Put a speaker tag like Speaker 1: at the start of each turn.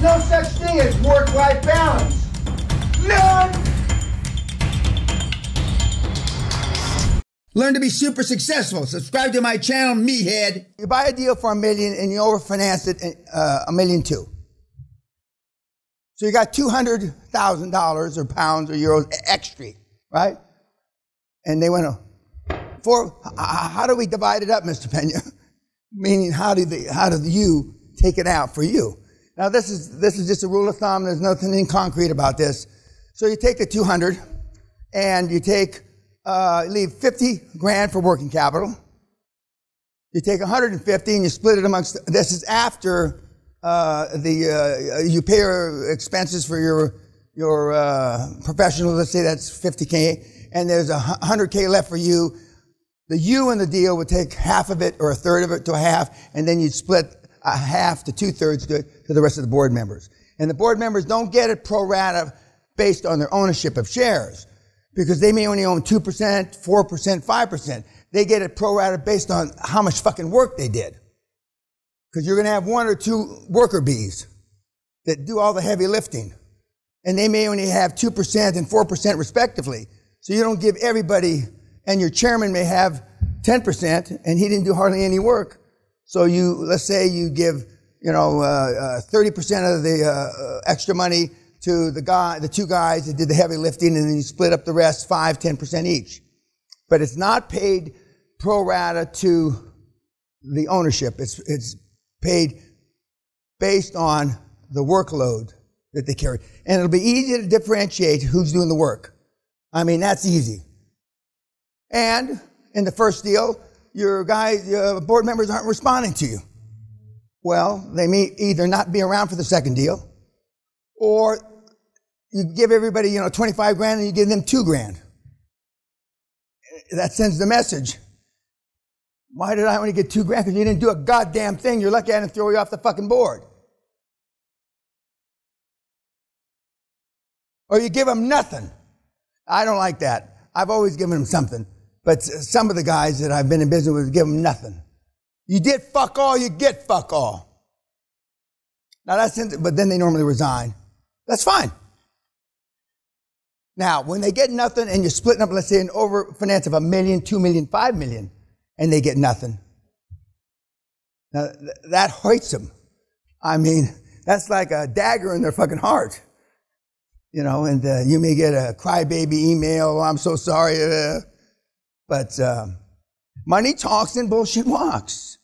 Speaker 1: There's no such thing as work-life balance. None.
Speaker 2: Learn to be super successful. Subscribe to my channel, Meathead. You buy a deal for a million and you overfinance it uh, a million two. So you got $200,000 or pounds or euros extra, right? And they went, for, how do we divide it up, Mr. Pena? Meaning, how do the, how do you take it out for you? Now, this is, this is just a rule of thumb. There's nothing in concrete about this. So you take the 200 and you take, uh, leave 50 grand for working capital. You take 150 and you split it amongst, this is after, uh, the, uh, you pay your expenses for your, your, uh, professional, let's say that's 50K, and there's a 100K left for you. The you in the deal would take half of it or a third of it to a half, and then you'd split a half to two thirds to, to the rest of the board members. And the board members don't get it pro rata based on their ownership of shares because they may only own 2%, 4%, 5%. They get it pro rata based on how much fucking work they did. Because you're going to have one or two worker bees that do all the heavy lifting. And they may only have 2% and 4% respectively. So you don't give everybody, and your chairman may have 10% and he didn't do hardly any work. So you, let's say you give, you know, uh, uh, 30% of the uh, uh, extra money to the guy, the two guys that did the heavy lifting, and then you split up the rest, 5, 10% each. But it's not paid pro rata to the ownership. It's, it's paid based on the workload that they carry. And it'll be easy to differentiate who's doing the work. I mean, that's easy. And in the first deal, your guys, your board members aren't responding to you. Well, they may either not be around for the second deal, or you give everybody, you know, 25 grand and you give them two grand. That sends the message. Why did I only get two grand? Because you didn't do a goddamn thing. You're lucky I didn't throw you off the fucking board. Or you give them nothing. I don't like that. I've always given them something. But some of the guys that I've been in business with give them nothing. You did fuck all, you get fuck all. Now that's, but then they normally resign. That's fine. Now, when they get nothing and you're splitting up, let's say an over finance of a million, two million, five million, and they get nothing. Now, that hurts them. I mean, that's like a dagger in their fucking heart. You know, and uh, you may get a crybaby email, oh, I'm so sorry. Uh, but uh, money talks and bullshit walks.